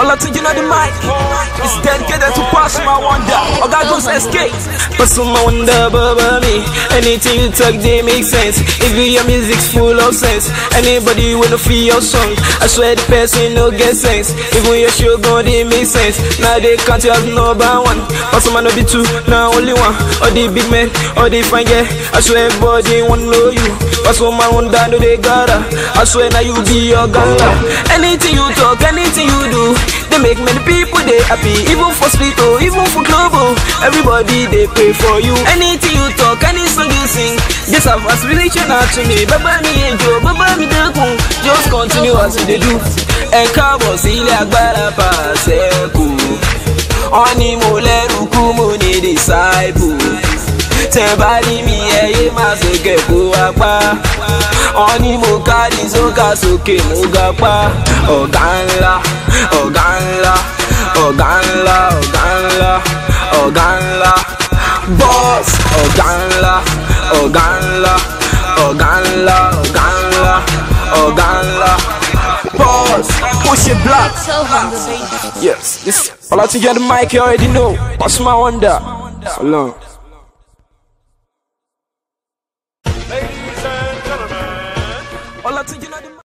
Olatunji know the mic. It's dedicated to Pasuma Wonder. Oga goes escape. Pasuma Wonder, baba me. Anything you talk, they make sense. If your music's full of sense, anybody wanna feel your song. I swear the person no get sense. Even your show gon' they make sense. Now they count you as number one. Pasuma no be two, now only one. All the big men, all the fine girl. I swear everybody wanna know you. Pasuma Wonder, no they gotta. I swear now you be your gala. Anything you talk, anything you do, they make many people they happy. Even for street oh, even for oh, everybody they pray for you. Anything you talk, any song you sing, just have relation to me. Baba mi enjo, baba mi dekun, just continue as you dey do. Ẹ káàbọ̀ sí ilé agbára pàṣẹ kù. Wọ́n ní mo lẹ́rù kú mo ní. Tẹ̀ mi ẹyẹ máa sókè kó apá. Wọ́n ní mo kárí sókà sókè mo ga pa. Ọ̀gá ńlá, ọ̀gá ńlá, ọ̀gá ńlá, ọ̀gá ńlá, ọ̀gá ńlá. Boss, ọ̀gá ńlá, ọ̀gá ńlá, ọ̀gá ńlá, ọ̀gá ńlá, ọ̀gá ńlá. Boss, push it black. Yes, this Olatunji on the mic, you already know. Pasuma Wonder. So long. Olatunji